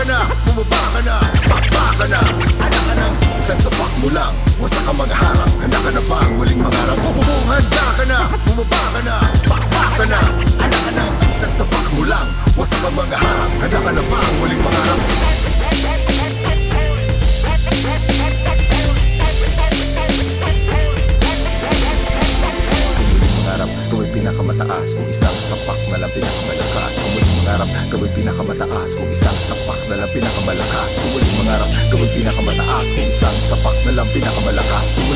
ka na, bumaba ka na ka na, anak ka ng Isang sapak mo lang, wasak ang mga harap Handa ka na ba ang muling mangarap. Bumubong handa ka na, bumaba ka na Bakba ka na, anak ka ng Isang sapak mo lang, wasak ang mga harap Handa ka na ba ang muling mangarap Kung isang sapak Gawin pinakamataas Kung isang sapak na lang pinakamalakas. Kung muling mangarap Gawin pinakamataas Kung isang sapak na lang pinakamalakas. Kung